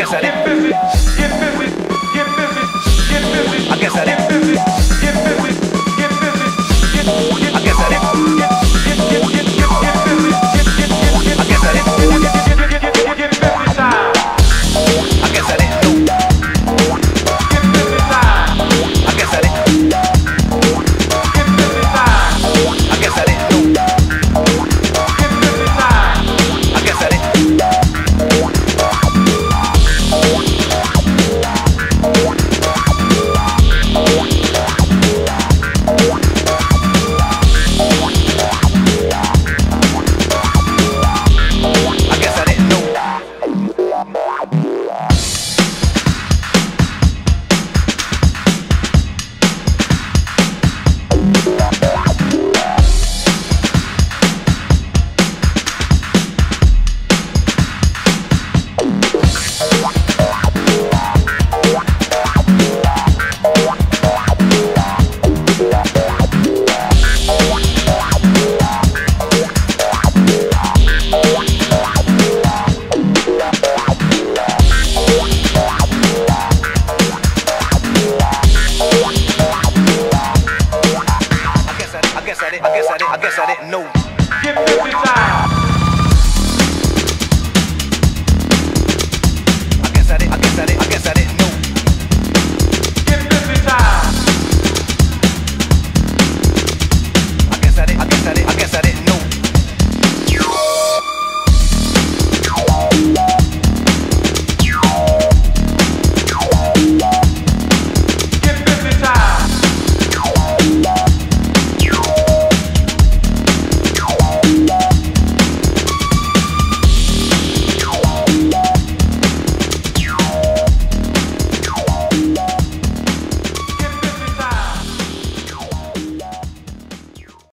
que salir. Guess I didn't know.